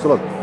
شكرا